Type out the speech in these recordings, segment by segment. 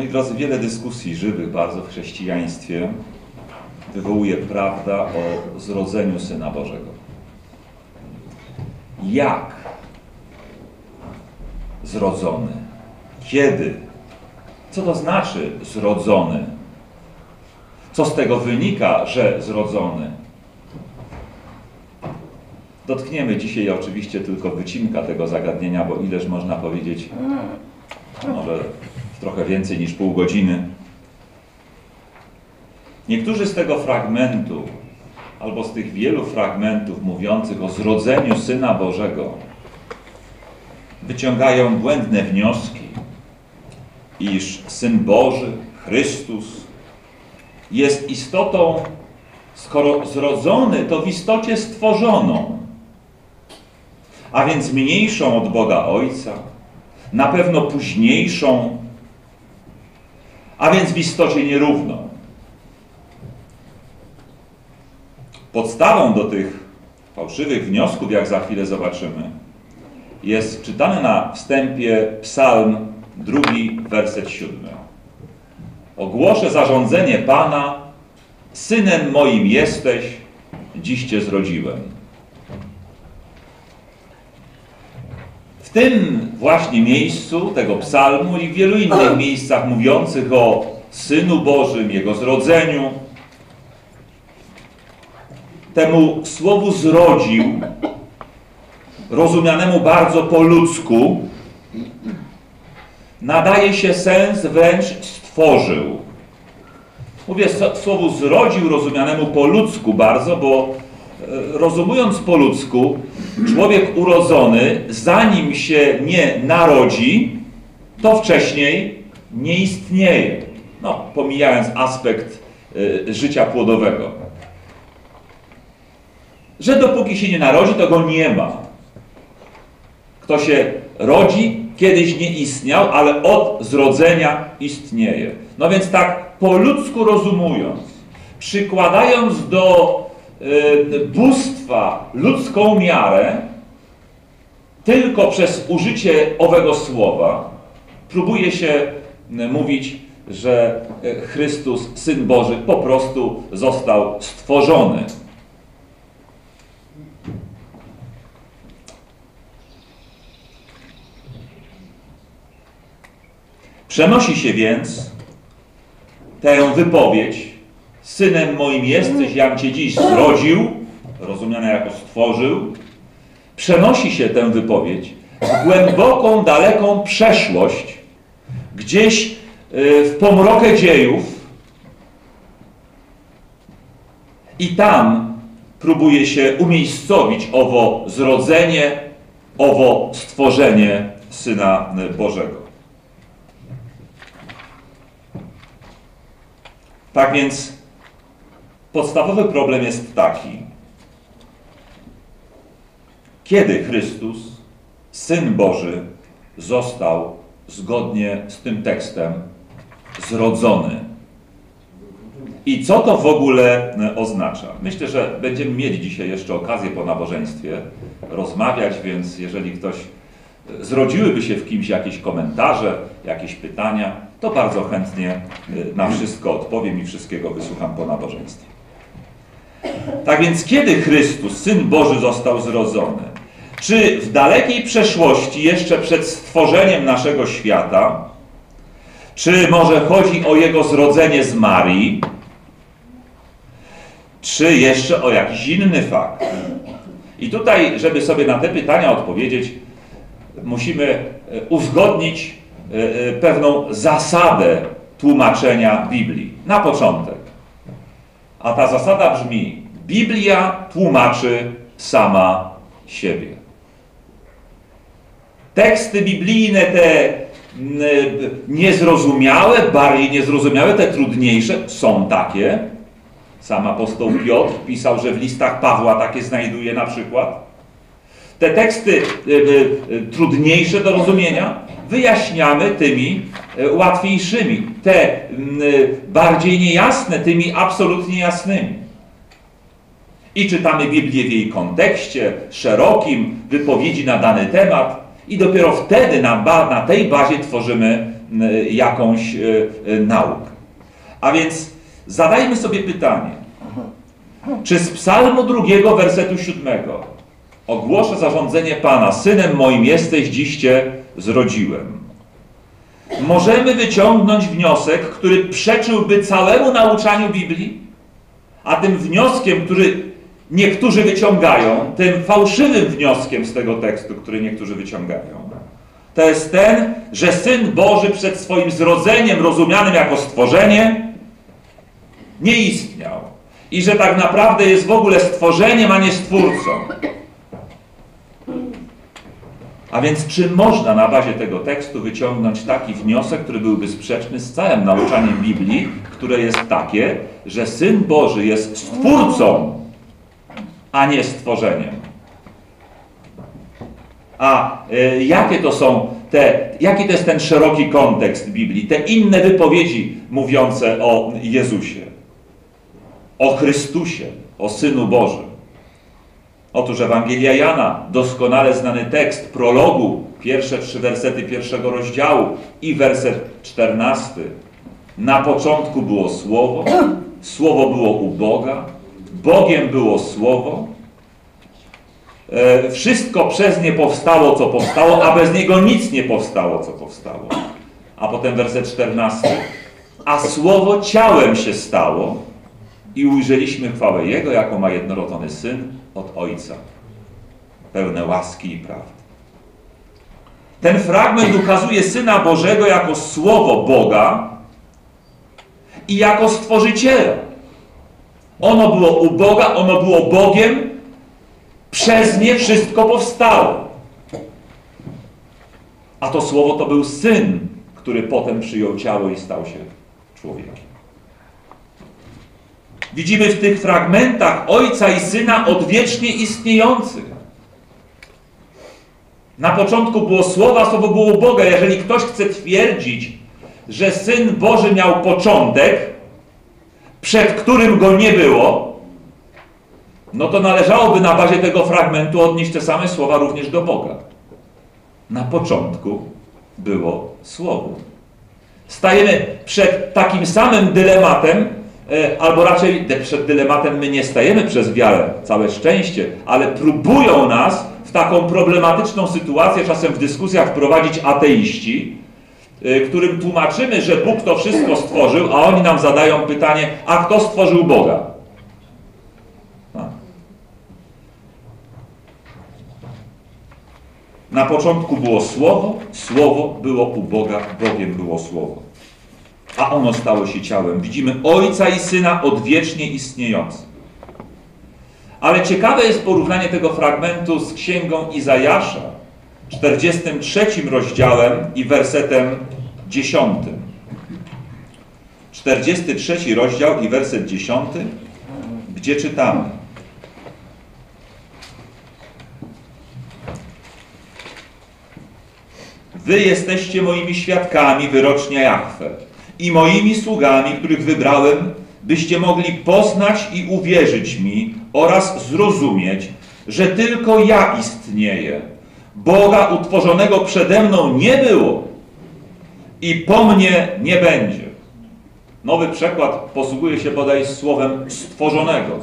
Moi drodzy, wiele dyskusji żywych bardzo w chrześcijaństwie wywołuje prawda o zrodzeniu Syna Bożego. Jak zrodzony? Kiedy? Co to znaczy zrodzony? Co z tego wynika, że zrodzony? Dotkniemy dzisiaj oczywiście tylko wycinka tego zagadnienia, bo ileż można powiedzieć, może trochę więcej niż pół godziny. Niektórzy z tego fragmentu, albo z tych wielu fragmentów mówiących o zrodzeniu Syna Bożego, wyciągają błędne wnioski, iż Syn Boży, Chrystus, jest istotą, skoro zrodzony, to w istocie stworzoną, a więc mniejszą od Boga Ojca, na pewno późniejszą, a więc w istocie nierówną. Podstawą do tych fałszywych wniosków, jak za chwilę zobaczymy, jest czytany na wstępie psalm drugi, werset siódmy. Ogłoszę zarządzenie Pana, synem moim jesteś, dziś Cię zrodziłem. W tym właśnie miejscu tego psalmu i w wielu innych miejscach mówiących o Synu Bożym, Jego zrodzeniu, temu słowu zrodził, rozumianemu bardzo po ludzku, nadaje się sens wręcz stworzył. Mówię słowu zrodził, rozumianemu po ludzku bardzo, bo e, rozumując po ludzku, człowiek urodzony, zanim się nie narodzi, to wcześniej nie istnieje. No, pomijając aspekt y, życia płodowego. Że dopóki się nie narodzi, to go nie ma. Kto się rodzi, kiedyś nie istniał, ale od zrodzenia istnieje. No więc tak po ludzku rozumując, przykładając do bóstwa ludzką miarę, tylko przez użycie owego słowa próbuje się y, mówić, że y, Chrystus, Syn Boży, po prostu został stworzony. Przenosi się więc tę wypowiedź Synem moim jesteś, jam Cię dziś zrodził, rozumiane jako stworzył, przenosi się tę wypowiedź w głęboką, daleką przeszłość, gdzieś y, w pomrokę dziejów i tam próbuje się umiejscowić owo zrodzenie, owo stworzenie Syna Bożego. Tak więc podstawowy problem jest taki, kiedy Chrystus, Syn Boży, został zgodnie z tym tekstem zrodzony. I co to w ogóle oznacza? Myślę, że będziemy mieli dzisiaj jeszcze okazję po nabożeństwie rozmawiać, więc jeżeli ktoś zrodziłyby się w kimś jakieś komentarze, jakieś pytania, to bardzo chętnie y, na wszystko odpowiem i wszystkiego wysłucham po nabożeństwie. Tak więc kiedy Chrystus, Syn Boży, został zrodzony? Czy w dalekiej przeszłości, jeszcze przed stworzeniem naszego świata, czy może chodzi o Jego zrodzenie z Marii, czy jeszcze o jakiś inny fakt? I tutaj, żeby sobie na te pytania odpowiedzieć, musimy e, uzgodnić e, e, pewną zasadę tłumaczenia Biblii. Na początek. A ta zasada brzmi: Biblia tłumaczy sama siebie. Teksty biblijne, te niezrozumiałe, bardziej niezrozumiałe, te trudniejsze, są takie. Sam apostoł Piotr pisał, że w listach Pawła takie znajduje na przykład. Te teksty y, y, y, trudniejsze do rozumienia wyjaśniamy tymi łatwiejszymi. Te bardziej niejasne tymi absolutnie jasnymi. I czytamy Biblię w jej kontekście, szerokim, wypowiedzi na dany temat i dopiero wtedy na, na tej bazie tworzymy jakąś naukę. A więc zadajmy sobie pytanie, czy z psalmu drugiego, wersetu siódmego ogłoszę zarządzenie Pana, synem moim jesteś, dziś Cię zrodziłem. Możemy wyciągnąć wniosek, który przeczyłby całemu nauczaniu Biblii, a tym wnioskiem, który niektórzy wyciągają, tym fałszywym wnioskiem z tego tekstu, który niektórzy wyciągają, to jest ten, że Syn Boży przed swoim zrodzeniem, rozumianym jako stworzenie, nie istniał. I że tak naprawdę jest w ogóle stworzeniem, a nie stwórcą. A więc czy można na bazie tego tekstu wyciągnąć taki wniosek, który byłby sprzeczny z całym nauczaniem Biblii, które jest takie, że Syn Boży jest stwórcą, a nie stworzeniem? A y, jakie to są te, jaki to jest ten szeroki kontekst Biblii, te inne wypowiedzi mówiące o Jezusie, o Chrystusie, o Synu Bożym? Otóż Ewangelia Jana, doskonale znany tekst prologu, pierwsze trzy wersety pierwszego rozdziału i werset czternasty. Na początku było Słowo, Słowo było u Boga, Bogiem było Słowo. E, wszystko przez nie powstało, co powstało, a bez niego nic nie powstało, co powstało. A potem werset czternasty. A Słowo ciałem się stało i ujrzeliśmy chwałę Jego, jako ma jednorodzony Syn od Ojca, pełne łaski i prawdy. Ten fragment ukazuje Syna Bożego jako Słowo Boga i jako Stworzyciela. Ono było u Boga, ono było Bogiem, przez nie wszystko powstało. A to Słowo to był Syn, który potem przyjął ciało i stał się człowiekiem. Widzimy w tych fragmentach Ojca i Syna odwiecznie istniejących. Na początku było Słowa, Słowo było Boga. Jeżeli ktoś chce twierdzić, że Syn Boży miał początek, przed którym go nie było, no to należałoby na bazie tego fragmentu odnieść te same słowa również do Boga. Na początku było Słowo. Stajemy przed takim samym dylematem, albo raczej przed dylematem my nie stajemy przez wiarę, całe szczęście, ale próbują nas w taką problematyczną sytuację, czasem w dyskusjach wprowadzić ateiści, e, którym tłumaczymy, że Bóg to wszystko stworzył, a oni nam zadają pytanie, a kto stworzył Boga? Na początku było Słowo, Słowo było u Boga, Bogiem było Słowo a ono stało się ciałem. Widzimy Ojca i Syna odwiecznie istniejący. Ale ciekawe jest porównanie tego fragmentu z księgą Izajasza, 43 rozdziałem i wersetem 10. 43 rozdział i werset 10, gdzie czytamy. Wy jesteście moimi świadkami wyrocznia Jachwę i moimi sługami, których wybrałem, byście mogli poznać i uwierzyć mi oraz zrozumieć, że tylko ja istnieję. Boga utworzonego przede mną nie było i po mnie nie będzie. Nowy przekład posługuje się bodaj słowem stworzonego.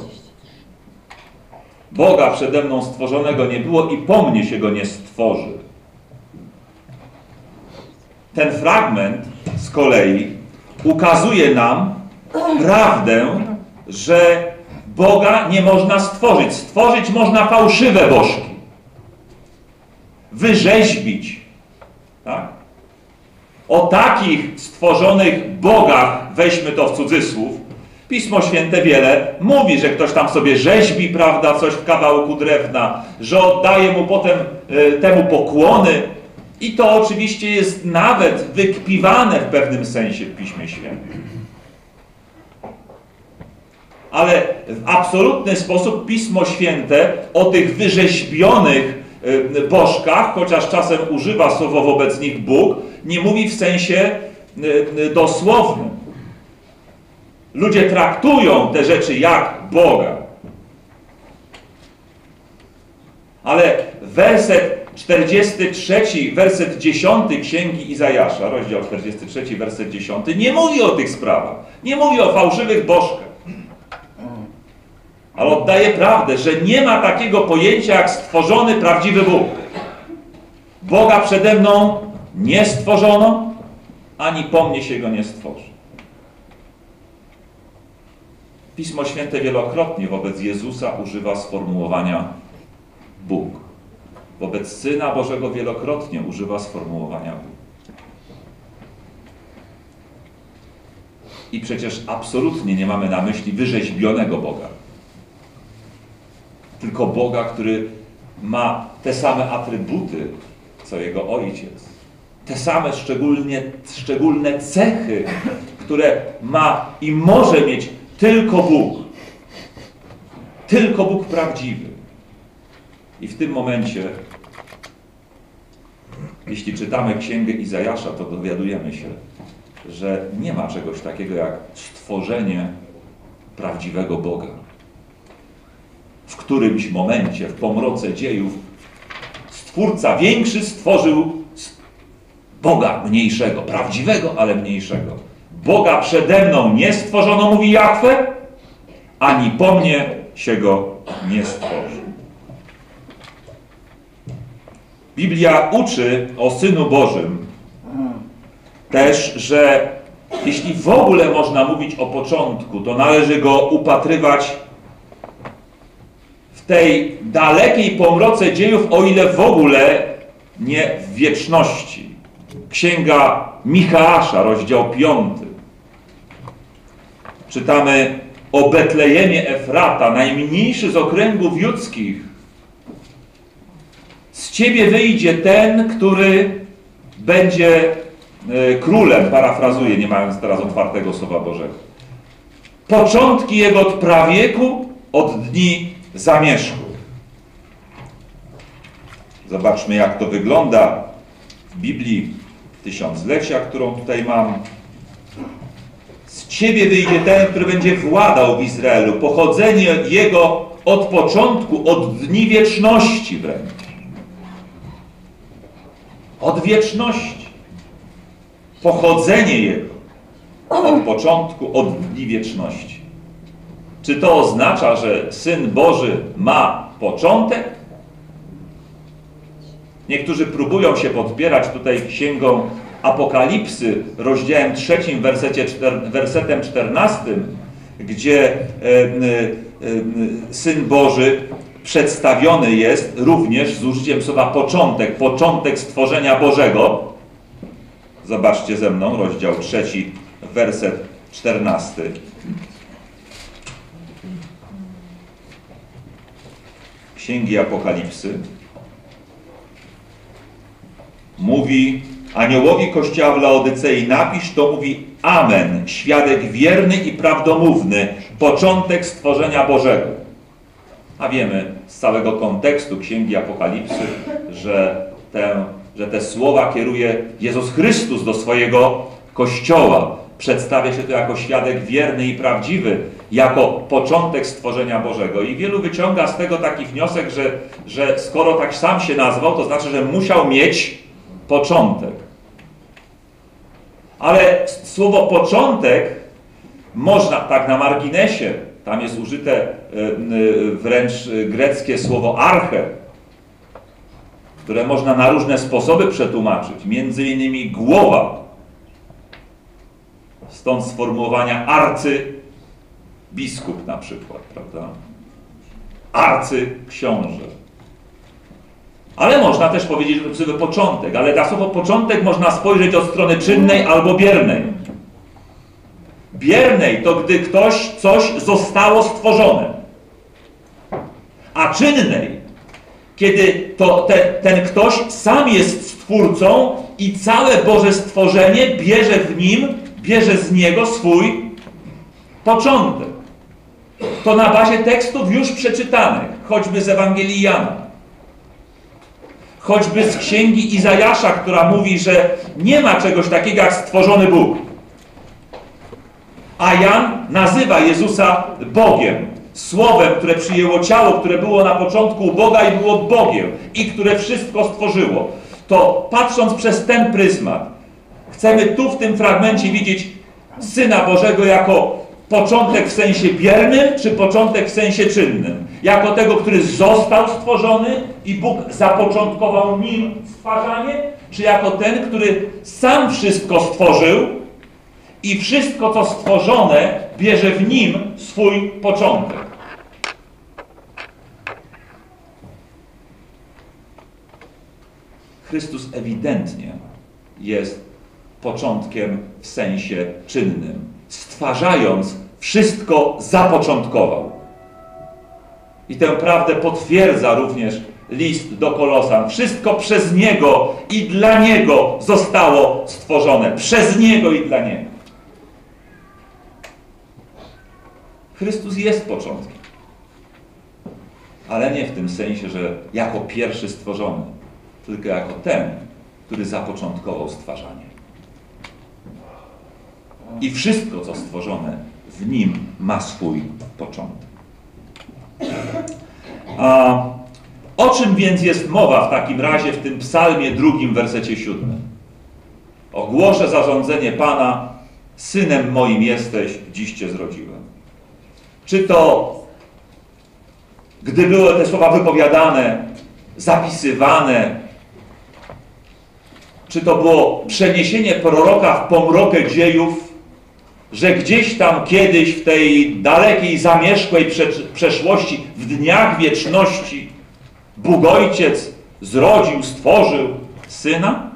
Boga przede mną stworzonego nie było i po mnie się go nie stworzy. Ten fragment z kolei ukazuje nam prawdę, że Boga nie można stworzyć. Stworzyć można fałszywe bożki. Wyrzeźbić. Tak? O takich stworzonych bogach, weźmy to w cudzysłów, Pismo Święte wiele mówi, że ktoś tam sobie rzeźbi, prawda, coś w kawałku drewna, że oddaje mu potem y, temu pokłony, i to oczywiście jest nawet wykpiwane w pewnym sensie w Piśmie Świętym. Ale w absolutny sposób Pismo Święte o tych wyrzeźbionych y, bożkach, chociaż czasem używa słowo wobec nich Bóg, nie mówi w sensie y, y, dosłownym. Ludzie traktują te rzeczy jak Boga. Ale werset 43, werset 10 Księgi Izajasza, rozdział 43, werset 10, nie mówi o tych sprawach. Nie mówi o fałszywych bożkach. Ale oddaje prawdę, że nie ma takiego pojęcia jak stworzony prawdziwy Bóg. Boga przede mną nie stworzono, ani po mnie się go nie stworzy. Pismo Święte wielokrotnie wobec Jezusa używa sformułowania Bóg. Wobec Syna Bożego wielokrotnie używa sformułowania Bóg. I przecież absolutnie nie mamy na myśli wyrzeźbionego Boga. Tylko Boga, który ma te same atrybuty, co Jego Ojciec. Te same szczególnie, szczególne cechy, które ma i może mieć tylko Bóg. Tylko Bóg prawdziwy. I w tym momencie, jeśli czytamy Księgę Izajasza, to dowiadujemy się, że nie ma czegoś takiego jak stworzenie prawdziwego Boga. W którymś momencie, w pomroce dziejów, Stwórca większy stworzył Boga mniejszego, prawdziwego, ale mniejszego. Boga przede mną nie stworzono, mówi Jachwę, ani po mnie się go nie stworzy. Biblia uczy o Synu Bożym też, że jeśli w ogóle można mówić o początku, to należy go upatrywać w tej dalekiej pomroce dziejów, o ile w ogóle nie w wieczności. Księga Michała, rozdział 5. Czytamy o Betlejemie Efrata, najmniejszy z okręgów judzkich. Z ciebie wyjdzie ten, który będzie e, królem, parafrazuję, nie mając teraz otwartego Słowa Bożego. Początki jego od prawieku, od dni zamieszku. Zobaczmy, jak to wygląda w Biblii tysiąclecia, którą tutaj mam. Z ciebie wyjdzie ten, który będzie władał w Izraelu. Pochodzenie jego od początku, od dni wieczności wręcz. Od wieczności. Pochodzenie jego od początku, od dni wieczności. Czy to oznacza, że Syn Boży ma początek? Niektórzy próbują się podpierać tutaj księgą Apokalipsy, rozdziałem trzecim, wersetem czternastym, gdzie e, e, Syn Boży przedstawiony jest również z użyciem słowa początek, początek stworzenia Bożego. Zobaczcie ze mną, rozdział trzeci, werset czternasty. Księgi Apokalipsy mówi aniołowi kościoła w Laodycei napisz, to mówi Amen, świadek wierny i prawdomówny, początek stworzenia Bożego. A wiemy z całego kontekstu Księgi Apokalipsy, że te, że te słowa kieruje Jezus Chrystus do swojego Kościoła. Przedstawia się to jako świadek wierny i prawdziwy, jako początek stworzenia Bożego. I wielu wyciąga z tego taki wniosek, że, że skoro tak sam się nazwał, to znaczy, że musiał mieć początek. Ale słowo początek można tak na marginesie, tam jest użyte e, wręcz greckie słowo arche, które można na różne sposoby przetłumaczyć, między innymi głowa. Stąd sformułowania arcy biskup na przykład, prawda? Arcy książę. Ale można też powiedzieć, że to początek, ale na słowo początek można spojrzeć od strony czynnej albo biernej. Biernej to gdy ktoś, coś zostało stworzone. A czynnej, kiedy to te, ten ktoś sam jest stwórcą i całe Boże stworzenie bierze w nim, bierze z niego swój początek. To na bazie tekstów już przeczytanych, choćby z Ewangelii Jana choćby z księgi Izajasza, która mówi, że nie ma czegoś takiego jak stworzony Bóg. A Jan nazywa Jezusa Bogiem, Słowem, które przyjęło ciało, które było na początku u Boga i było Bogiem i które wszystko stworzyło. To patrząc przez ten pryzmat, chcemy tu w tym fragmencie widzieć Syna Bożego jako początek w sensie biernym, czy początek w sensie czynnym? Jako tego, który został stworzony i Bóg zapoczątkował nim stwarzanie, czy jako ten, który sam wszystko stworzył i wszystko, co stworzone, bierze w nim swój początek? Chrystus ewidentnie jest początkiem w sensie czynnym. Stwarzając, wszystko zapoczątkował. I tę prawdę potwierdza również list do Kolosan. Wszystko przez Niego i dla Niego zostało stworzone. Przez Niego i dla Niego. Chrystus jest początkiem. Ale nie w tym sensie, że jako pierwszy stworzony, tylko jako ten, który zapoczątkował stwarzanie. I wszystko, co stworzone, w nim ma swój początek. A o czym więc jest mowa w takim razie w tym psalmie drugim, wersecie siódmym? Ogłoszę zarządzenie Pana, synem moim jesteś, dziś Cię zrodziłem. Czy to, gdy były te słowa wypowiadane, zapisywane, czy to było przeniesienie proroka w pomrokę dziejów, że gdzieś tam kiedyś w tej dalekiej, zamierzchłej przeszłości, w dniach wieczności, Bóg Ojciec zrodził, stworzył Syna?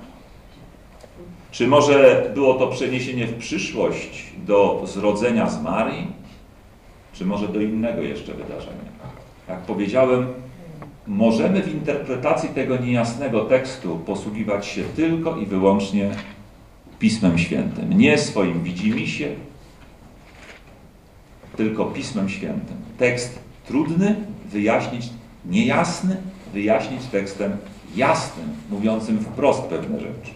Czy może było to przeniesienie w przyszłość do zrodzenia z Marii? Czy może do innego jeszcze wydarzenia? Jak powiedziałem, możemy w interpretacji tego niejasnego tekstu posługiwać się tylko i wyłącznie Pismem Świętym. Nie swoim widzimisię, tylko Pismem Świętym. Tekst trudny wyjaśnić, niejasny wyjaśnić tekstem jasnym, mówiącym wprost pewne rzeczy.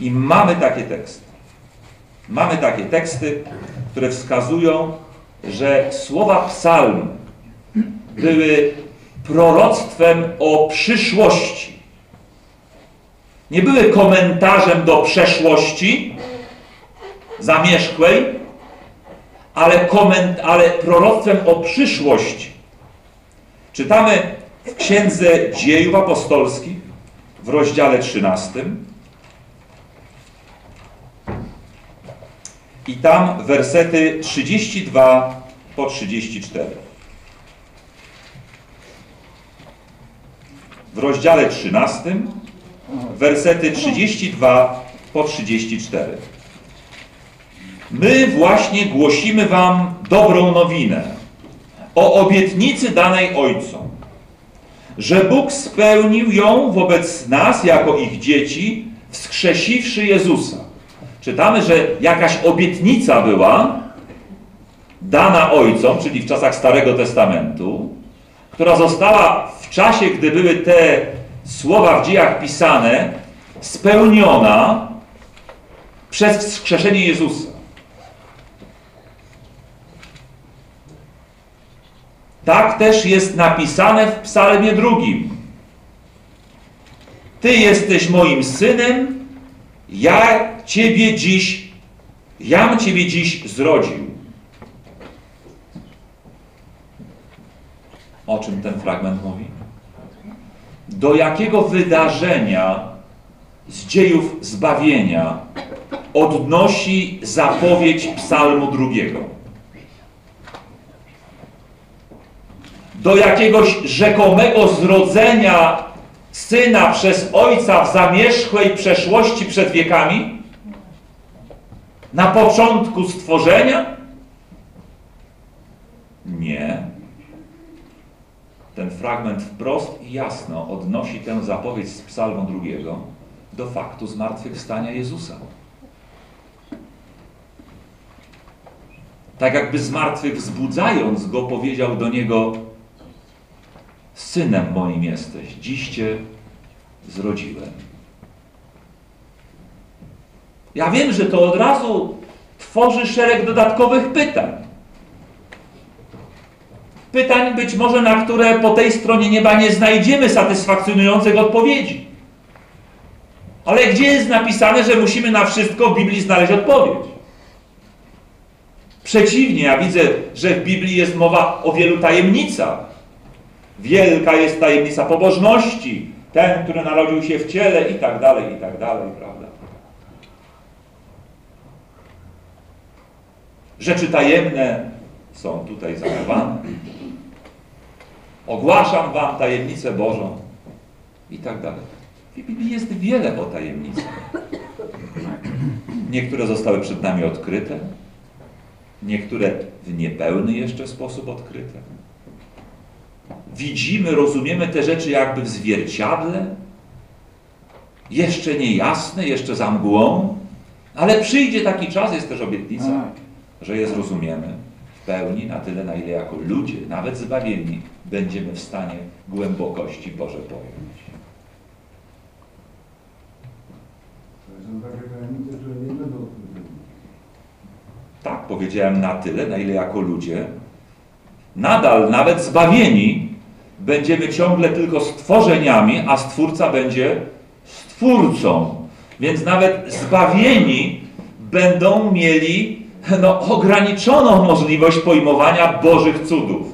I mamy takie teksty. Mamy takie teksty, które wskazują, że słowa psalm były proroctwem o przyszłości nie były komentarzem do przeszłości zamierzchłej, ale, koment, ale proroctwem o przyszłości. Czytamy w Księdze Dziejów Apostolskich w rozdziale 13 i tam wersety 32 po 34. W rozdziale 13 wersety 32 po 34. My właśnie głosimy Wam dobrą nowinę o obietnicy danej Ojcom, że Bóg spełnił ją wobec nas jako ich dzieci, wskrzesiwszy Jezusa. Czytamy, że jakaś obietnica była dana Ojcom, czyli w czasach Starego Testamentu, która została w czasie, gdy były te słowa w dziejach pisane spełniona przez wskrzeszenie Jezusa. Tak też jest napisane w psalmie drugim. Ty jesteś moim synem, ja Ciebie dziś, jam Ciebie dziś zrodził. O czym ten fragment mówi? do jakiego wydarzenia z dziejów zbawienia odnosi zapowiedź psalmu drugiego. Do jakiegoś rzekomego zrodzenia syna przez ojca w zamierzchłej przeszłości przed wiekami? Na początku stworzenia? Nie ten fragment wprost i jasno odnosi tę zapowiedź z psalmu drugiego do faktu zmartwychwstania Jezusa. Tak jakby zmartwych wzbudzając go, powiedział do niego Synem moim jesteś, dziś Cię zrodziłem. Ja wiem, że to od razu tworzy szereg dodatkowych pytań. Pytań być może, na które po tej stronie nieba nie znajdziemy satysfakcjonujących odpowiedzi. Ale gdzie jest napisane, że musimy na wszystko w Biblii znaleźć odpowiedź? Przeciwnie, ja widzę, że w Biblii jest mowa o wielu tajemnicach. Wielka jest tajemnica pobożności, ten, który narodził się w ciele i tak dalej, i tak dalej, prawda? Rzeczy tajemne są tutaj zachowane. Ogłaszam wam tajemnicę Bożą i tak dalej. W Biblii jest wiele o tajemnicach. Niektóre zostały przed nami odkryte, niektóre w niepełny jeszcze sposób odkryte. Widzimy, rozumiemy te rzeczy jakby w zwierciadle, jeszcze niejasne, jeszcze za mgłą, ale przyjdzie taki czas, jest też obietnica, Tak. Że je zrozumiemy w pełni, na tyle, na ile jako ludzie, nawet zbawieni, będziemy w stanie głębokości Boże pojąć. Są takie które nie będą. Tak, powiedziałem na tyle, na ile jako ludzie, nadal, nawet zbawieni, będziemy ciągle tylko stworzeniami, a Stwórca będzie Stwórcą. Więc nawet zbawieni będą mieli no, ograniczoną możliwość pojmowania Bożych cudów.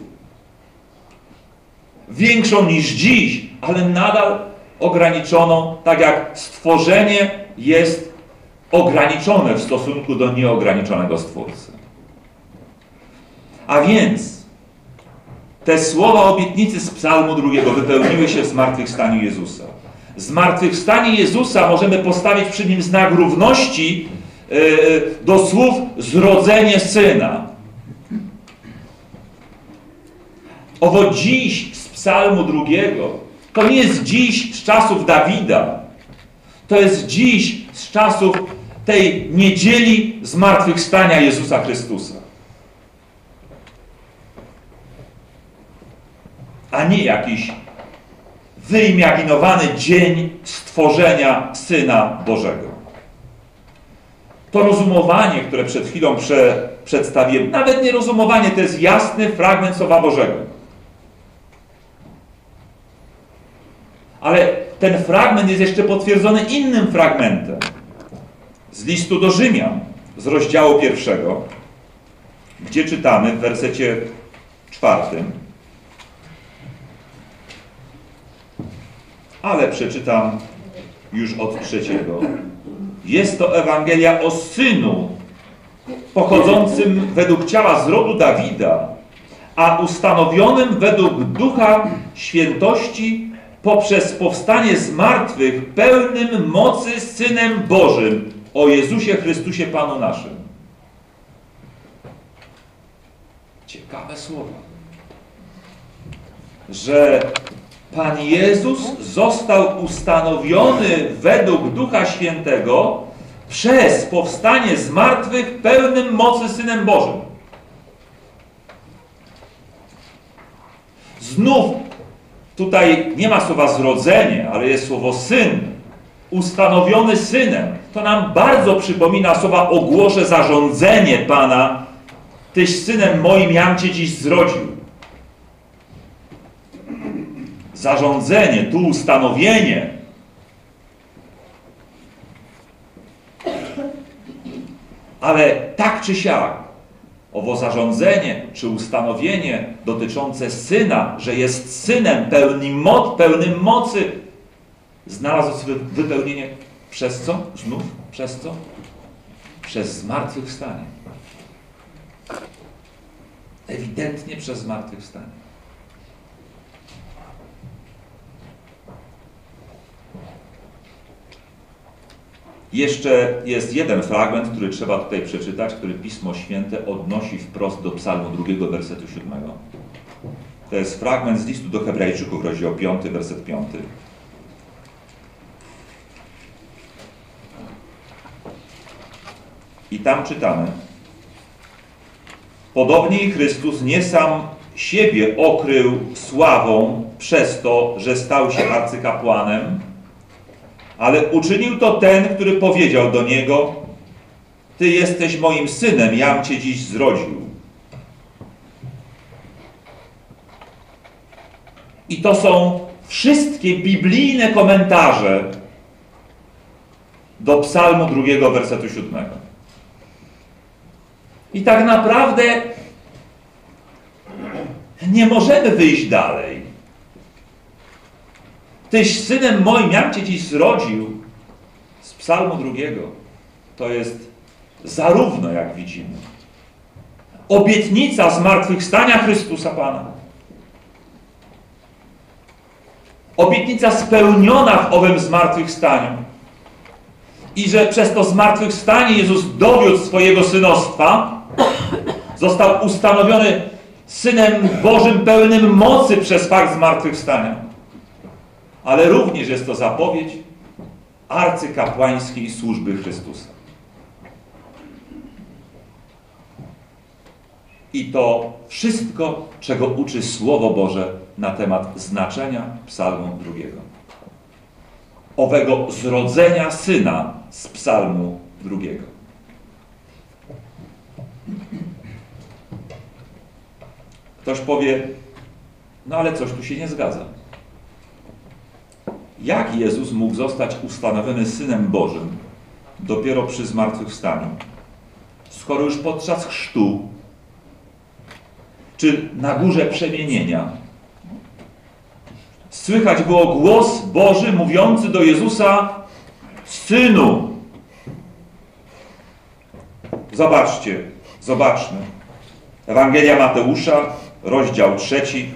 Większą niż dziś, ale nadal ograniczoną, tak jak stworzenie jest ograniczone w stosunku do nieograniczonego Stwórcy. A więc te słowa obietnicy z Psalmu drugiego wypełniły się w zmartwychwstaniu Jezusa. Zmartwychwstanie Jezusa możemy postawić przy nim znak równości do słów zrodzenie Syna. Owo dziś z Psalmu drugiego to nie jest dziś z czasów Dawida. To jest dziś z czasów tej niedzieli zmartwychwstania Jezusa Chrystusa. A nie jakiś wyimaginowany dzień stworzenia Syna Bożego. To rozumowanie, które przed chwilą prze, przedstawiłem, nawet nie rozumowanie, to jest jasny fragment Słowa Bożego. Ale ten fragment jest jeszcze potwierdzony innym fragmentem z listu do Rzymian, z rozdziału pierwszego, gdzie czytamy w wersecie czwartym. Ale przeczytam już od trzeciego. Jest to Ewangelia o synu pochodzącym według ciała z rodu Dawida, a ustanowionym według ducha świętości poprzez powstanie z martwych, pełnym mocy Synem Bożym, o Jezusie Chrystusie Panu naszym. Ciekawe słowa. Że Pan Jezus został ustanowiony według Ducha Świętego przez powstanie z martwych, pełnym mocy Synem Bożym. Znów tutaj nie ma słowa zrodzenie, ale jest słowo syn, ustanowiony synem. To nam bardzo przypomina słowa ogłoszę zarządzenie Pana, tyś synem moim, jam Cię dziś zrodził. Zarządzenie, tu ustanowienie. Ale tak czy siak, owo zarządzenie czy ustanowienie dotyczące syna, że jest synem pełnym, moc, pełnym mocy, znalazło sobie wypełnienie przez co? Znów przez co? Przez zmartwychwstanie. Ewidentnie przez zmartwychwstanie. Jeszcze jest jeden fragment, który trzeba tutaj przeczytać, który Pismo Święte odnosi wprost do Psalmu drugiego, wersetu siódmego. To jest fragment z listu do Hebrajczyków, rozdział 5, werset 5. I tam czytamy: Podobnie i Chrystus nie sam siebie okrył sławą przez to, że stał się arcykapłanem, ale uczynił to ten, który powiedział do niego: Ty jesteś moim synem, jam cię dziś zrodził. I to są wszystkie biblijne komentarze do Psalmu drugiego, wersetu siódmego. I tak naprawdę nie możemy wyjść dalej. Tyś synem moim, jam cię dziś zrodził z Psalmu drugiego. To jest zarówno, jak widzimy, obietnica zmartwychwstania Chrystusa Pana. Obietnica spełniona w owym zmartwychwstaniu. I że przez to zmartwychwstanie Jezus dowiódł swojego synostwa, został ustanowiony Synem Bożym pełnym mocy przez fakt zmartwychwstania. Ale również jest to zapowiedź arcykapłańskiej służby Chrystusa. I to wszystko, czego uczy Słowo Boże na temat znaczenia psalmu drugiego. Owego zrodzenia Syna z psalmu drugiego. Ktoś powie, no ale coś tu się nie zgadza. Jak Jezus mógł zostać ustanowiony Synem Bożym dopiero przy zmartwychwstaniu, skoro już podczas chrztu czy na górze przemienienia słychać było głos Boży mówiący do Jezusa Synu. Zobaczcie, zobaczmy. Ewangelia Mateusza, rozdział trzeci.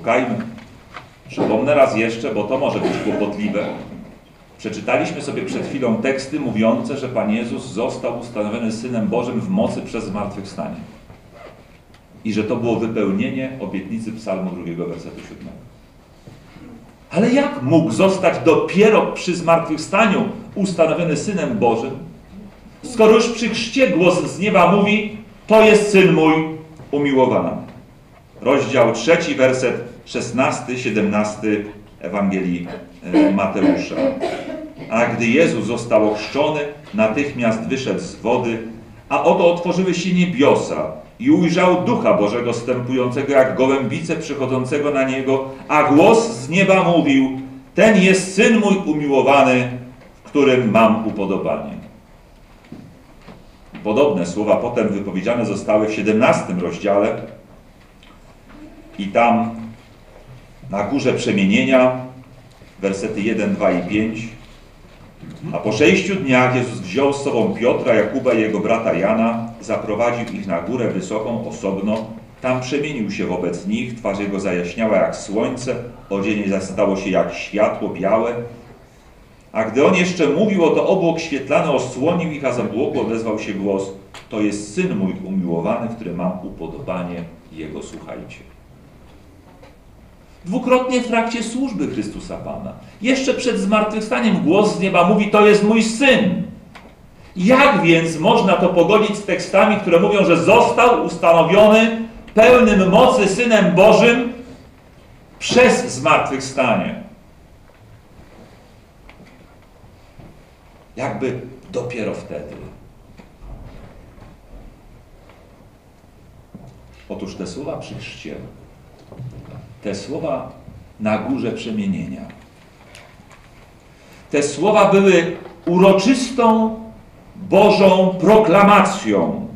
Poszukajmy. Przypomnę raz jeszcze, bo to może być kłopotliwe. Przeczytaliśmy sobie przed chwilą teksty mówiące, że Pan Jezus został ustanowiony Synem Bożym w mocy przez zmartwychwstanie. I że to było wypełnienie obietnicy Psalmu drugiego wersetu 7. Ale jak mógł zostać dopiero przy zmartwychwstaniu ustanowiony Synem Bożym, skoro już przy chrzcie głos z nieba mówi, to jest Syn mój umiłowany. Rozdział trzeci, werset 16, 17 Ewangelii e, Mateusza. A gdy Jezus został ochrzczony, natychmiast wyszedł z wody, a oto otworzyły się niebiosa i ujrzał Ducha Bożego stępującego jak gołębice przychodzącego na Niego, a głos z nieba mówił, ten jest Syn mój umiłowany, w którym mam upodobanie. Podobne słowa potem wypowiedziane zostały w 17 rozdziale i tam na górze przemienienia, wersety 1, 2 i 5. A po sześciu dniach Jezus wziął z sobą Piotra, Jakuba i jego brata Jana, zaprowadził ich na górę wysoką, osobno. Tam przemienił się wobec nich, twarz jego zajaśniała jak słońce, odzienie zaś stało się jak światło białe. A gdy on jeszcze mówił, oto obłok świetlany osłonił ich, a z obłoku odezwał się głos, to jest Syn mój umiłowany, w którym mam upodobanie, Jego słuchajcie. Dwukrotnie w trakcie służby Chrystusa Pana. Jeszcze przed zmartwychwstaniem głos z nieba mówi, to jest mój Syn. Jak więc można to pogodzić z tekstami, które mówią, że został ustanowiony pełnym mocy Synem Bożym przez zmartwychwstanie? Jakby dopiero wtedy. Otóż te słowa przy te słowa na górze przemienienia. Te słowa były uroczystą Bożą proklamacją,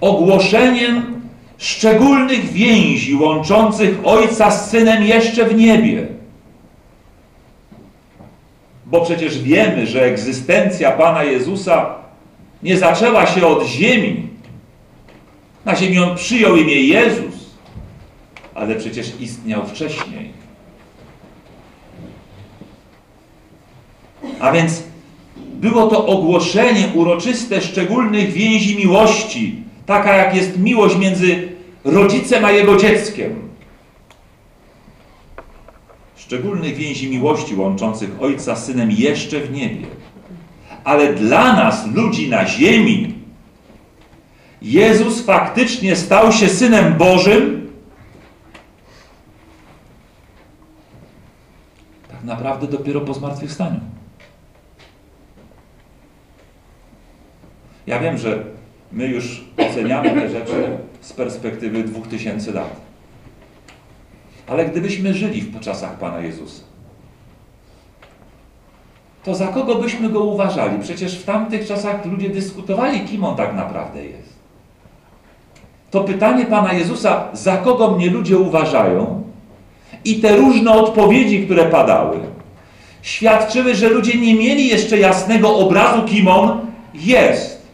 ogłoszeniem szczególnych więzi łączących Ojca z Synem jeszcze w niebie. Bo przecież wiemy, że egzystencja Pana Jezusa nie zaczęła się od ziemi. Na ziemi On przyjął imię Jezus ale przecież istniał wcześniej. A więc było to ogłoszenie uroczyste szczególnych więzi miłości, taka jak jest miłość między rodzicem a jego dzieckiem. Szczególnych więzi miłości łączących ojca z synem jeszcze w niebie. Ale dla nas, ludzi na ziemi, Jezus faktycznie stał się synem Bożym naprawdę dopiero po zmartwychwstaniu. Ja wiem, że my już oceniamy te rzeczy z perspektywy 2000 lat. Ale gdybyśmy żyli w czasach Pana Jezusa, to za kogo byśmy go uważali? Przecież w tamtych czasach ludzie dyskutowali, kim on tak naprawdę jest. To pytanie Pana Jezusa, za kogo mnie ludzie uważają, i te różne odpowiedzi, które padały, świadczyły, że ludzie nie mieli jeszcze jasnego obrazu, kim on jest.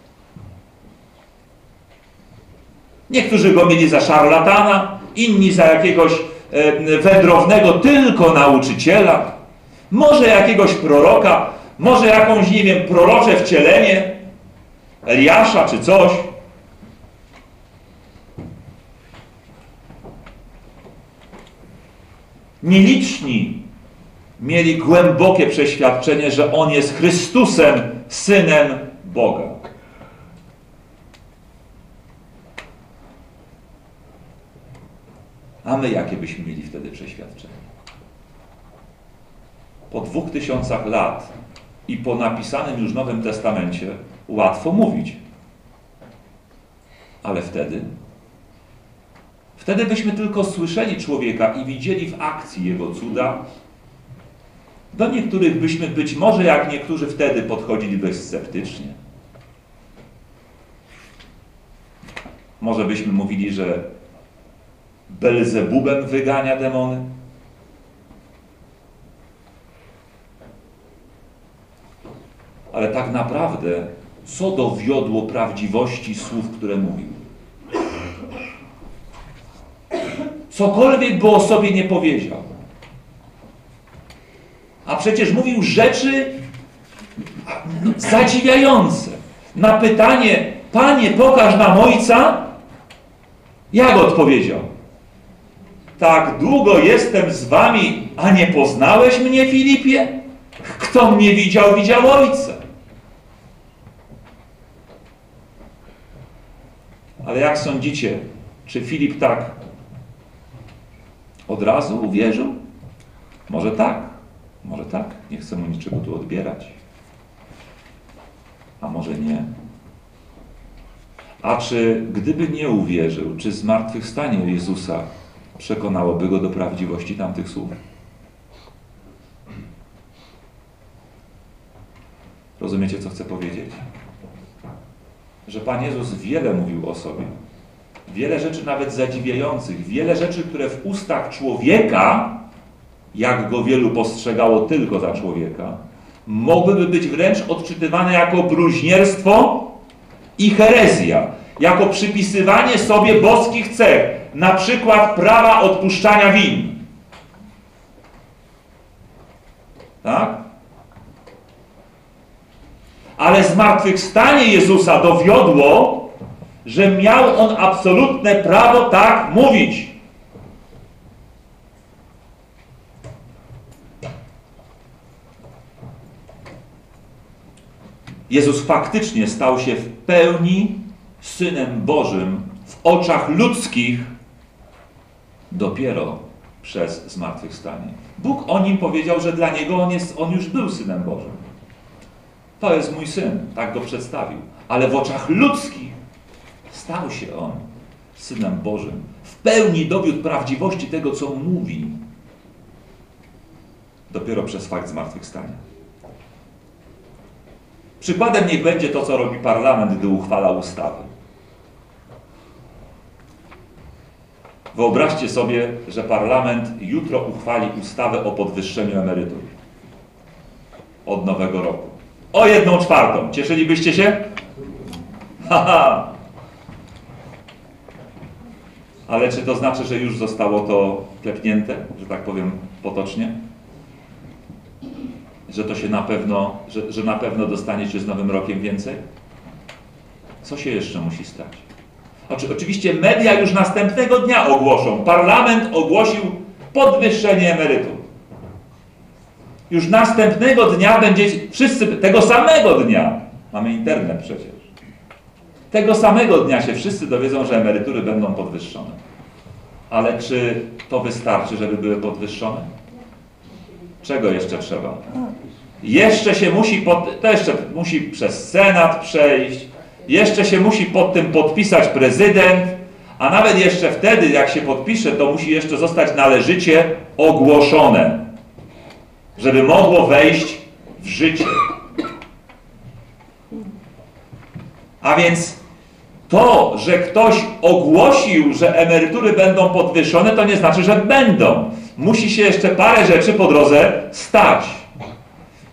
Niektórzy go mieli za szarlatana, inni za jakiegoś e, wędrownego tylko nauczyciela, może jakiegoś proroka, może jakąś, nie wiem, prorocze wcielenie Eliasza czy coś. Nieliczni mieli głębokie przeświadczenie, że On jest Chrystusem, Synem Boga. A my jakie byśmy mieli wtedy przeświadczenie? Po dwóch tysiącach lat i po napisanym już Nowym Testamencie łatwo mówić. Ale wtedy Wtedy byśmy tylko słyszeli człowieka i widzieli w akcji jego cuda. Do niektórych byśmy być może, jak niektórzy wtedy, podchodzili dość sceptycznie. Może byśmy mówili, że Belzebubem wygania demony. Ale tak naprawdę, co dowiodło prawdziwości słów, które mówił? Cokolwiek by o sobie nie powiedział. A przecież mówił rzeczy zadziwiające. Na pytanie, Panie, pokaż nam Ojca, jak odpowiedział? Tak długo jestem z wami, a nie poznałeś mnie, Filipie? Kto mnie widział, widział Ojca. Ale jak sądzicie, czy Filip tak od razu uwierzył? Może tak, może tak. Nie chcę mu niczego tu odbierać. A może nie? A czy gdyby nie uwierzył, czy zmartwychwstanie Jezusa przekonałoby go do prawdziwości tamtych słów? Rozumiecie, co chcę powiedzieć? Że Pan Jezus wiele mówił o sobie. Wiele rzeczy nawet zadziwiających, wiele rzeczy, które w ustach człowieka, jak go wielu postrzegało tylko za człowieka, mogłyby być wręcz odczytywane jako bluźnierstwo i herezja, jako przypisywanie sobie boskich cech, na przykład prawa odpuszczania win. Tak? Ale zmartwychwstanie Jezusa dowiodło, że miał on absolutne prawo tak mówić. Jezus faktycznie stał się w pełni Synem Bożym w oczach ludzkich dopiero przez zmartwychwstanie. Bóg o nim powiedział, że dla niego on, jest, on już był Synem Bożym. To jest mój Syn, tak go przedstawił. Ale w oczach ludzkich stał się on Synem Bożym. W pełni dowiódł prawdziwości tego, co mówi. Dopiero przez fakt zmartwychwstania. Przykładem niech będzie to, co robi parlament, gdy uchwala ustawy. Wyobraźcie sobie, że parlament jutro uchwali ustawę o podwyższeniu emerytur od nowego roku. O jedną czwartą. Cieszylibyście się? Haha! Ale czy to znaczy, że już zostało to klepnięte, że tak powiem potocznie? Że to się na pewno, że, że na pewno dostaniecie z nowym rokiem więcej? Co się jeszcze musi stać? Oczy, oczywiście media już następnego dnia ogłoszą. Parlament ogłosił podwyższenie emerytur. Już następnego dnia będzie wszyscy, tego samego dnia, mamy internet przecież, tego samego dnia się wszyscy dowiedzą, że emerytury będą podwyższone. Ale czy to wystarczy, żeby były podwyższone? Czego jeszcze trzeba? Jeszcze się musi, pod, to jeszcze musi przez Senat przejść, Jeszcze się musi pod tym podpisać prezydent, a nawet jeszcze wtedy, jak się podpisze, to musi jeszcze zostać należycie ogłoszone, żeby mogło wejść w życie. A więc to, że ktoś ogłosił, że emerytury będą podwyższone, to nie znaczy, że będą. Musi się jeszcze parę rzeczy po drodze stać,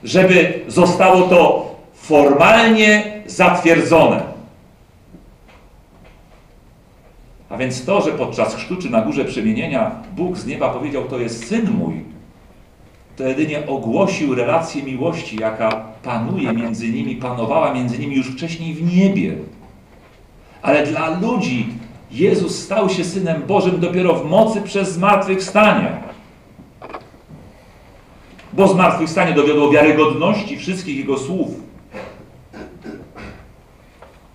żeby zostało to formalnie zatwierdzone. A więc to, że podczas chrztu czy na górze przemienienia Bóg z nieba powiedział, to jest Syn mój, to jedynie ogłosił relację miłości, jaka panuje między nimi, panowała między nimi już wcześniej w niebie. Ale dla ludzi Jezus stał się Synem Bożym dopiero w mocy przez zmartwychwstanie. Bo zmartwychwstanie dowiodło wiarygodności wszystkich Jego słów.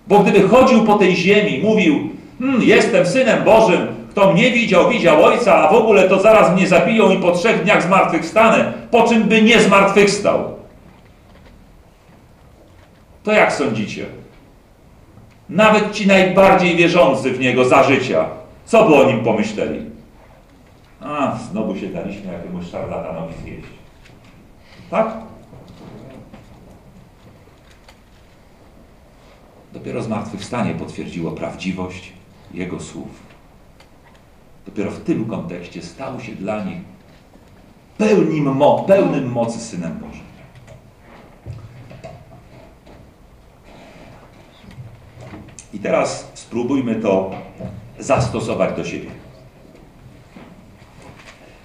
Bo gdyby chodził po tej ziemi, mówił, hmm, jestem Synem Bożym, kto mnie widział, widział Ojca, a w ogóle to zaraz mnie zabiją i po trzech dniach zmartwychwstanę, po czym by nie zmartwychwstał. To jak sądzicie? Nawet ci najbardziej wierzący w Niego za życia, co by o Nim pomyśleli? A, znowu się daliśmy jakiemuś szarlatanowi zjeść. Tak? Dopiero zmartwychwstanie potwierdziło prawdziwość Jego słów. Dopiero w tym kontekście stał się dla nich pełnym, mo pełnym mocy Synem Bożym. I teraz spróbujmy to zastosować do siebie.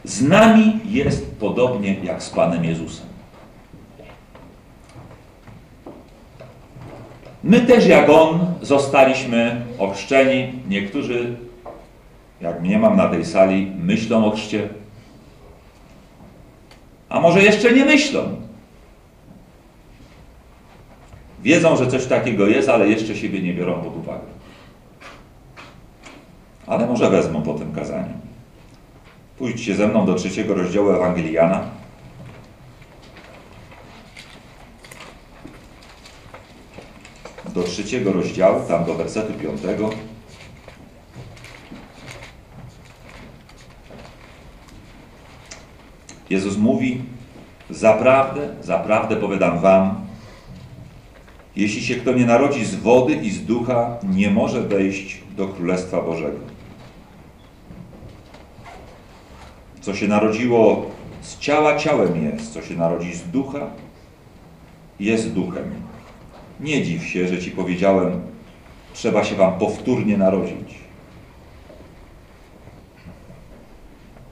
Z nami jest podobnie jak z Panem Jezusem. My też jak On zostaliśmy ochrzczeni. Niektórzy, jak mnie mam na tej sali, myślą o chrzcie. A może jeszcze nie myślą. Wiedzą, że coś takiego jest, ale jeszcze siebie nie biorą pod uwagę. Ale może wezmą po tym kazaniu. Pójdźcie ze mną do trzeciego rozdziału Ewangeliana. Do trzeciego rozdziału, tam do wersetu piątego. Jezus mówi, zaprawdę, zaprawdę powiadam wam, jeśli się kto nie narodzi z wody i z ducha, nie może wejść do Królestwa Bożego. Co się narodziło z ciała, ciałem jest. Co się narodzi z ducha, jest duchem. Nie dziw się, że Ci powiedziałem, trzeba się Wam powtórnie narodzić.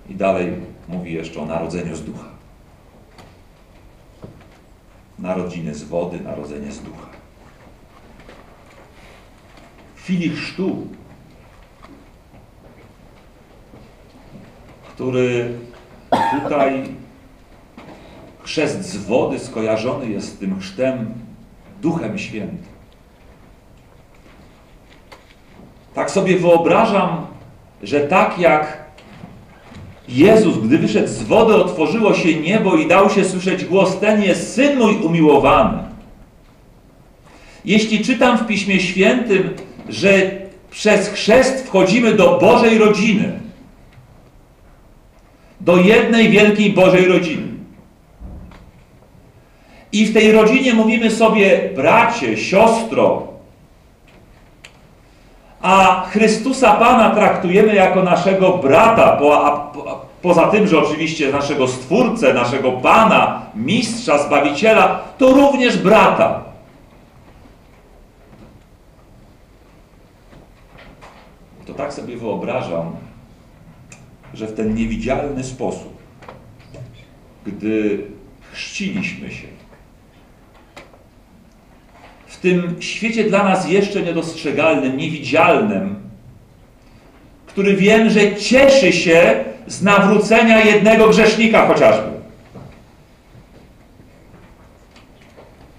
I dalej mówi jeszcze o narodzeniu z ducha. Narodziny z wody, narodzenie z ducha. Chwili chrztu, który tutaj chrzest z wody skojarzony jest z tym chrztem Duchem Świętym. Tak sobie wyobrażam, że tak jak Jezus, gdy wyszedł z wody, otworzyło się niebo i dał się słyszeć głos, ten jest Syn mój umiłowany. Jeśli czytam w Piśmie Świętym, że przez chrzest wchodzimy do Bożej rodziny, do jednej wielkiej Bożej rodziny. I w tej rodzinie mówimy sobie bracie, siostro, a Chrystusa Pana traktujemy jako naszego brata, po, a, po, poza tym, że oczywiście naszego Stwórcę, naszego Pana, Mistrza, Zbawiciela, to również brata. To tak sobie wyobrażam, że w ten niewidzialny sposób, gdy chrzciliśmy się, w tym świecie dla nas jeszcze niedostrzegalnym, niewidzialnym, który wiem, że cieszy się z nawrócenia jednego grzesznika chociażby.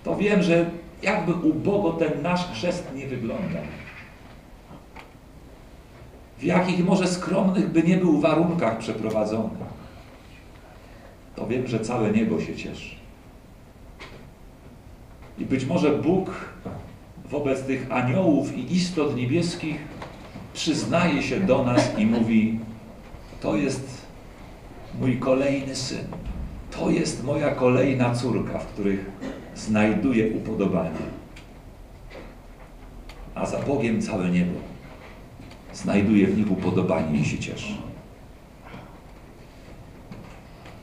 To wiem, że jakby ubogo ten nasz chrzest nie wyglądał. W jakich może skromnych by nie był warunkach przeprowadzony. To wiem, że całe niebo się cieszy. I być może Bóg wobec tych aniołów i istot niebieskich przyznaje się do nas i mówi: To jest mój kolejny syn. To jest moja kolejna córka, w których znajduję upodobanie. A za Bogiem całe niebo znajduje w nich upodobanie i się cieszy.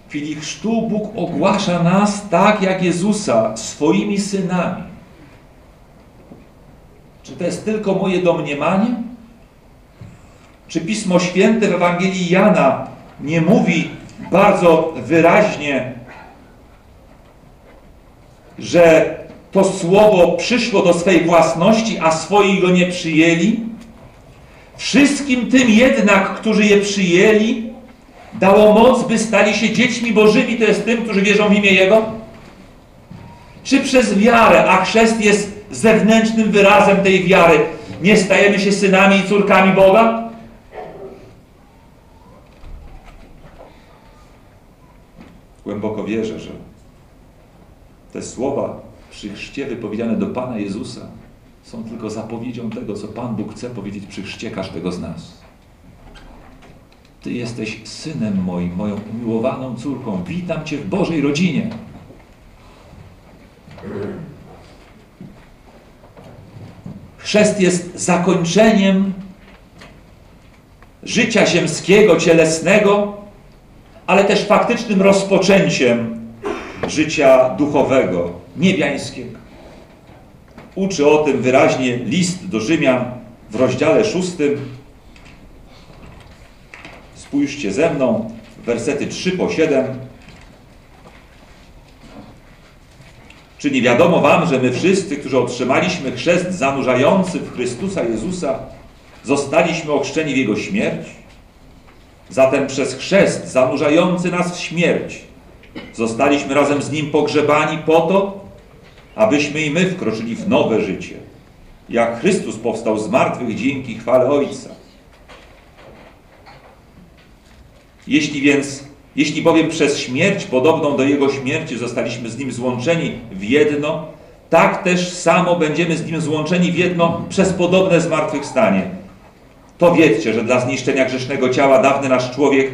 W chwili chrztu Bóg ogłasza nas tak jak Jezusa swoimi synami. Czy to jest tylko moje domniemanie? Czy Pismo Święte w Ewangelii Jana nie mówi bardzo wyraźnie, że to słowo przyszło do swej własności, a swoi go nie przyjęli? Wszystkim tym jednak, którzy je przyjęli, dało moc, by stali się dziećmi Bożymi, to jest tym, którzy wierzą w imię Jego? Czy przez wiarę, a chrzest jest zewnętrznym wyrazem tej wiary, nie stajemy się synami i córkami Boga? Głęboko wierzę, że te słowa przy chrzcie wypowiedziane do Pana Jezusa są tylko zapowiedzią tego, co Pan Bóg chce powiedzieć przy chrzcie każdego z nas. Ty jesteś synem moim, moją umiłowaną córką. Witam Cię w Bożej rodzinie. Chrzest jest zakończeniem życia ziemskiego, cielesnego, ale też faktycznym rozpoczęciem życia duchowego, niebiańskiego. Uczy o tym wyraźnie list do Rzymian w rozdziale szóstym. Spójrzcie ze mną, wersety 3 po 7. Czy nie wiadomo wam, że my wszyscy, którzy otrzymaliśmy chrzest zanurzający w Chrystusa Jezusa, zostaliśmy ochrzczeni w Jego śmierć? Zatem przez chrzest zanurzający nas w śmierć zostaliśmy razem z Nim pogrzebani po to, abyśmy i my wkroczyli w nowe życie, jak Chrystus powstał z martwych dzięki chwale Ojca. Jeśli więc, jeśli bowiem przez śmierć podobną do Jego śmierci zostaliśmy z Nim złączeni w jedno, tak też samo będziemy z Nim złączeni w jedno przez podobne zmartwychwstanie. To wiedzcie, że dla zniszczenia grzesznego ciała dawny nasz człowiek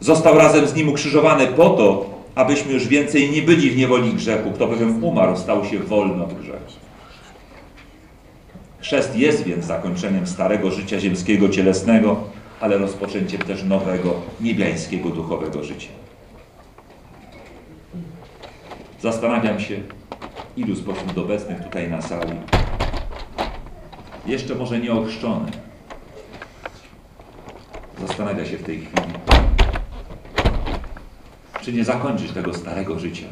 został razem z Nim ukrzyżowany po to, abyśmy już więcej nie byli w niewoli grzechu. Kto bowiem umarł, stał się wolny od grzechu. Chrzest jest więc zakończeniem starego życia ziemskiego, cielesnego, ale rozpoczęciem też nowego, niebiańskiego, duchowego życia. Zastanawiam się, ilu spośród obecnych tutaj na sali jeszcze może nie ochrzczony zastanawia się w tej chwili, czy nie zakończyć tego starego życia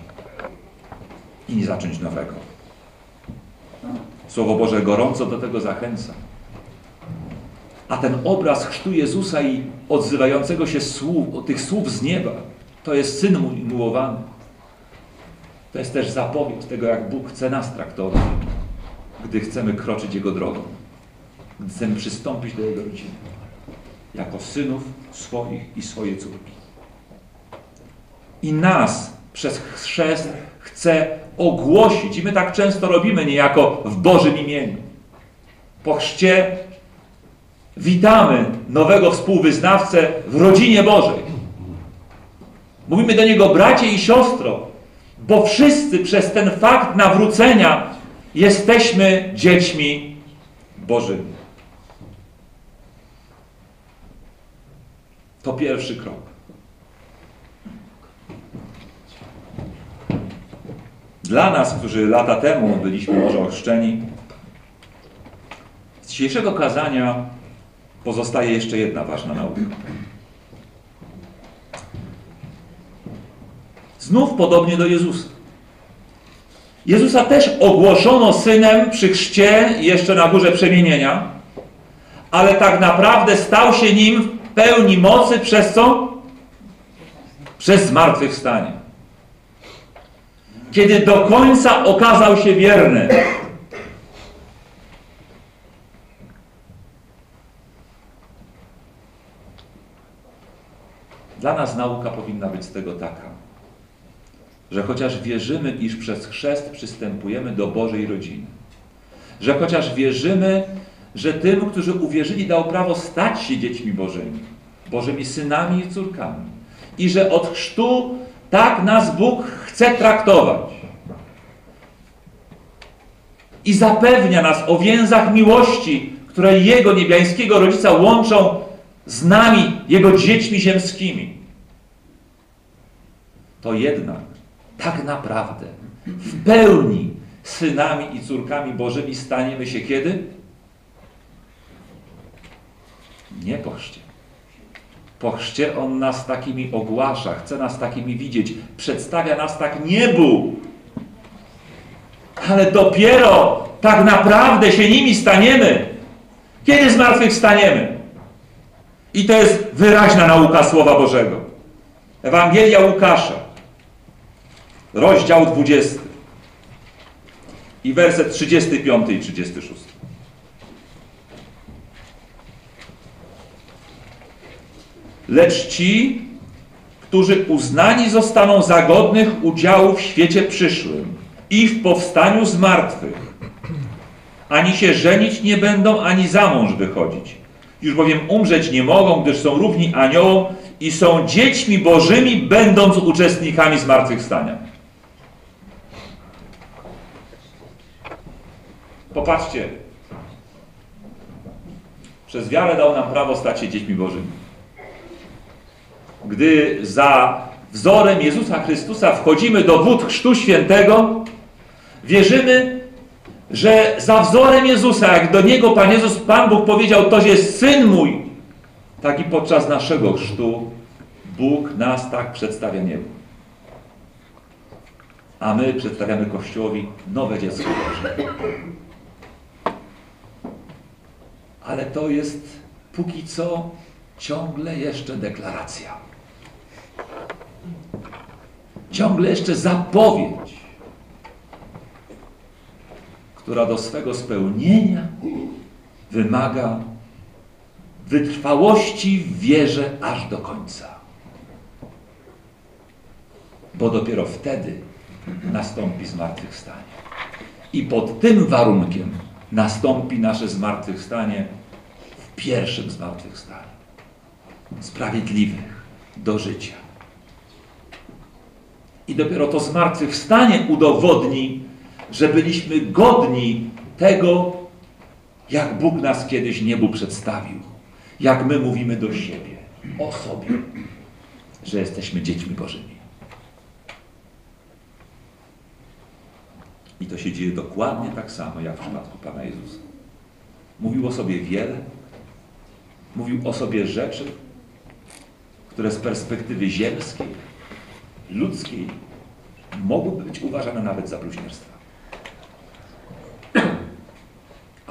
i nie zacząć nowego. Słowo Boże gorąco do tego zachęca. A ten obraz chrztu Jezusa i odzywającego się słów, tych słów z nieba, to jest Syn mój miłowany. To jest też zapowiedź tego, jak Bóg chce nas traktować, gdy chcemy kroczyć Jego drogą, gdy chcemy przystąpić do Jego rodziny, jako synów swoich i swoje córki. I nas przez chrzest chce ogłosić, i my tak często robimy niejako w Bożym imieniu. Po chrzcie witamy nowego współwyznawcę w rodzinie Bożej. Mówimy do niego bracie i siostro, bo wszyscy przez ten fakt nawrócenia jesteśmy dziećmi Bożymi. To pierwszy krok. Dla nas, którzy lata temu byliśmy może ochrzczeni, z dzisiejszego kazania pozostaje jeszcze jedna ważna nauka. Znów podobnie do Jezusa. Jezusa też ogłoszono synem przy chrzcie jeszcze na górze przemienienia, ale tak naprawdę stał się nim w pełni mocy przez co? Przez zmartwychwstanie. Kiedy do końca okazał się wierny. Dla nas nauka powinna być z tego taka, że chociaż wierzymy, iż przez chrzest przystępujemy do Bożej rodziny, że chociaż wierzymy, że tym, którzy uwierzyli, dał prawo stać się dziećmi Bożymi, Bożymi synami i córkami. I że od chrztu tak nas Bóg chce traktować. I zapewnia nas o więzach miłości, które Jego niebiańskiego rodzica łączą z nami, Jego dziećmi ziemskimi. To jednak tak naprawdę w pełni synami i córkami Bożymi staniemy się kiedy? Nie po chrzcie. Po chrzcie On nas takimi ogłasza, chce nas takimi widzieć, przedstawia nas tak niebu. Ale dopiero tak naprawdę się nimi staniemy, kiedy z martwych staniemy. I to jest wyraźna nauka Słowa Bożego. Ewangelia Łukasza, rozdział 20 i werset 35 i 36. Lecz ci, którzy uznani zostaną za godnych udziału w świecie przyszłym i w powstaniu z martwych, ani się żenić nie będą, ani za mąż wychodzić. Już bowiem umrzeć nie mogą, gdyż są równi aniołom i są dziećmi bożymi, będąc uczestnikami zmartwychwstania. Popatrzcie. Przez wiarę dał nam prawo stać się dziećmi bożymi. Gdy za wzorem Jezusa Chrystusa wchodzimy do wód Chrztu Świętego, wierzymy, że za wzorem Jezusa, jak do Niego Pan Jezus, Pan Bóg powiedział, to jest Syn mój, tak i podczas naszego chrztu Bóg nas tak przedstawia niebu. A my przedstawiamy Kościołowi nowe dziecko Boże. Ale to jest póki co ciągle jeszcze deklaracja. Ciągle jeszcze zapowiedź która do swego spełnienia wymaga wytrwałości w wierze aż do końca. Bo dopiero wtedy nastąpi zmartwychwstanie. I pod tym warunkiem nastąpi nasze zmartwychwstanie w pierwszym zmartwychwstaniu. Sprawiedliwych do życia. I dopiero to zmartwychwstanie udowodni, że byliśmy godni tego, jak Bóg nas kiedyś niebu przedstawił. Jak my mówimy do siebie, o sobie, że jesteśmy dziećmi Bożymi. I to się dzieje dokładnie tak samo, jak w przypadku Pana Jezusa. Mówił o sobie wiele, mówił o sobie rzeczy, które z perspektywy ziemskiej, ludzkiej mogłyby być uważane nawet za bluźnierstwo.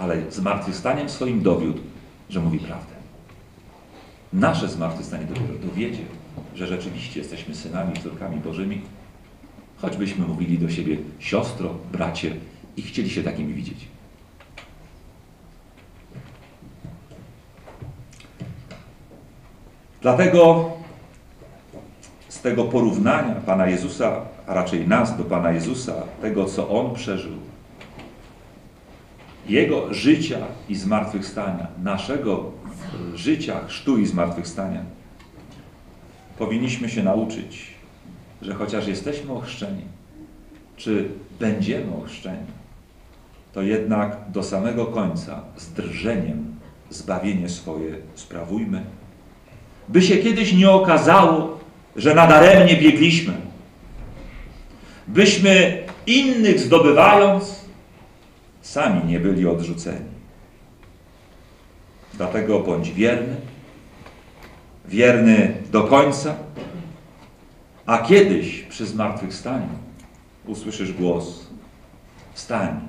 ale zmartwychwstaniem swoim dowiódł, że mówi prawdę. Nasze zmartwychwstanie dopiero dowiedzie, że rzeczywiście jesteśmy synami i córkami Bożymi, choćbyśmy mówili do siebie siostro, bracie i chcieli się takimi widzieć. Dlatego tego porównania Pana Jezusa, a raczej nas do Pana Jezusa, tego co On przeżył, jego życia i zmartwychwstania, naszego życia, chrztu i zmartwychwstania, powinniśmy się nauczyć, że chociaż jesteśmy ochrzczeni, czy będziemy ochrzczeni, to jednak do samego końca z drżeniem zbawienie swoje sprawujmy, by się kiedyś nie okazało, że nadaremnie biegliśmy, byśmy innych zdobywając, sami nie byli odrzuceni. Dlatego bądź wierny, wierny do końca, a kiedyś przy zmartwychwstaniu usłyszysz głos wstań.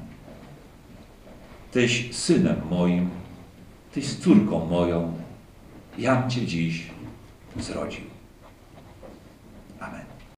Tyś synem moim, tyś córką moją, jam Cię dziś zrodził.